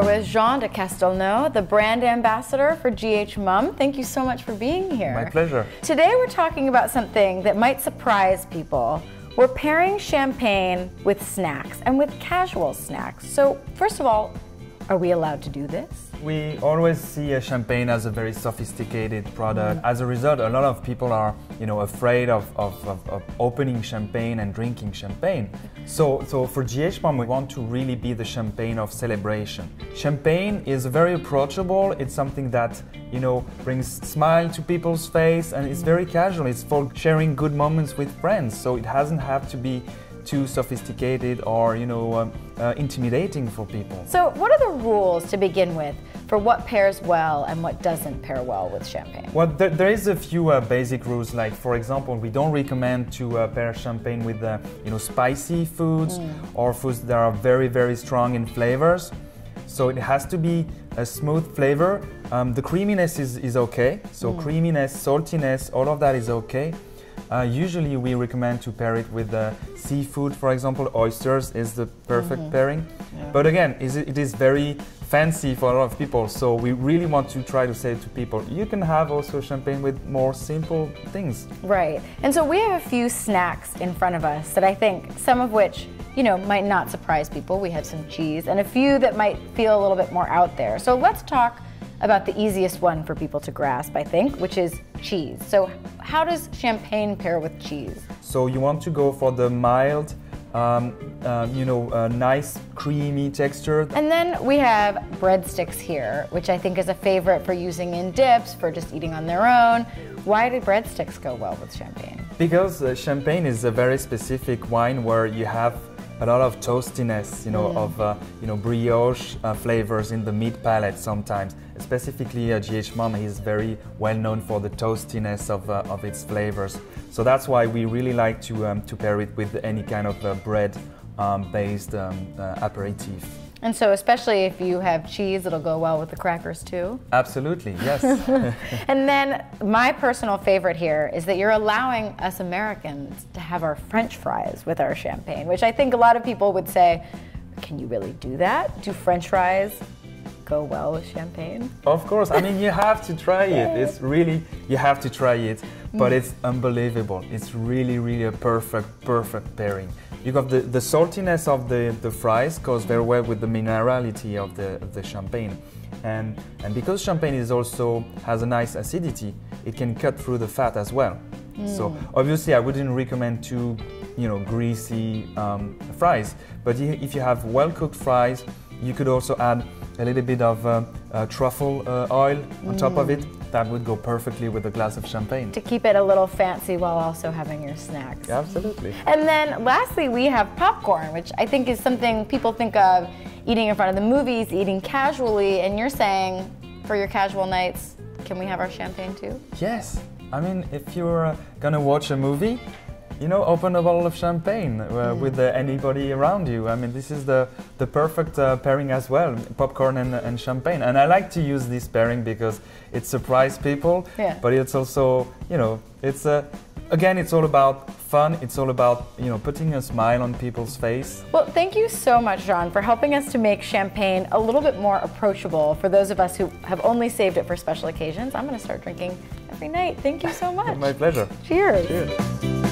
with Jean de Castelnau, the brand ambassador for GH Mumm. Thank you so much for being here. My pleasure. Today we're talking about something that might surprise people. We're pairing champagne with snacks and with casual snacks. So, first of all, are we allowed to do this? We always see a champagne as a very sophisticated product. Mm. As a result, a lot of people are, you know, afraid of, of, of, of, opening champagne and drinking champagne. So, so for GH Mumm, we want to really be the champagne of celebration. Champagne is very approachable. It's something that, you know, brings smile to people's face and it's very casual. It's for sharing good moments with friends. So it hasn't have to be too sophisticated or you know um, uh, intimidating for people. So what are the rules to begin with for what pairs well and what doesn't pair well with champagne? Well, there, there is a few uh, basic rules. Like for example, we don't recommend to uh, pair champagne with uh, you know spicy foods mm. or foods that are very very strong in flavors. So it has to be a smooth flavor. Um, the creaminess is, is okay. So mm. creaminess, saltiness, all of that is okay. Uh, usually we recommend to pair it with uh, seafood, for example, oysters is the perfect mm -hmm. pairing. Yeah. But again, it is very fancy for a lot of people, so we really want to try to say to people, you can have also champagne with more simple things. Right, and so we have a few snacks in front of us that I think, some of which you know, might not surprise people. We have some cheese and a few that might feel a little bit more out there. So let's talk about the easiest one for people to grasp, I think, which is cheese. So how does champagne pair with cheese? So you want to go for the mild, um, uh, you know, uh, nice creamy texture. And then we have breadsticks here, which I think is a favorite for using in dips, for just eating on their own. Why do breadsticks go well with champagne? Because uh, champagne is a very specific wine where you have a lot of toastiness, you know, mm. of uh, you know brioche uh, flavors in the mid palate sometimes. Specifically, uh, GH Mumm is very well known for the toastiness of, uh, of its flavors. So that's why we really like to um, to pair it with any kind of uh, bread-based um, um, uh, aperitif. And so, especially if you have cheese, it'll go well with the crackers too. Absolutely, yes. and then, my personal favorite here is that you're allowing us Americans to have our French fries with our champagne, which I think a lot of people would say, "Can you really do that? Do French fries go well with champagne?" Of course. I mean, you have to try it. It's really you have to try it, but mm. it's unbelievable. It's really, really a perfect, perfect pairing. You got the, the saltiness of the, the fries goes very well with the minerality of the, of the champagne. And, and because champagne is also has a nice acidity, it can cut through the fat as well. Mm. So obviously I wouldn't recommend too you know, greasy um, fries, but if you have well-cooked fries, you could also add a little bit of uh, uh, truffle uh, oil on mm. top of mm. it that would go perfectly with a glass of champagne. To keep it a little fancy while also having your snacks. Absolutely. And then lastly, we have popcorn, which I think is something people think of eating in front of the movies, eating casually, and you're saying for your casual nights, can we have our champagne too? Yes. I mean, if you're uh, gonna watch a movie, you know, open a bottle of champagne uh, mm. with uh, anybody around you. I mean, this is the, the perfect uh, pairing as well, popcorn and, and champagne. And I like to use this pairing because it surprises people, yeah. but it's also, you know, it's a, uh, again, it's all about fun. It's all about, you know, putting a smile on people's face. Well, thank you so much, John, for helping us to make champagne a little bit more approachable for those of us who have only saved it for special occasions. I'm going to start drinking every night. Thank you so much. My pleasure. Cheers. Cheers.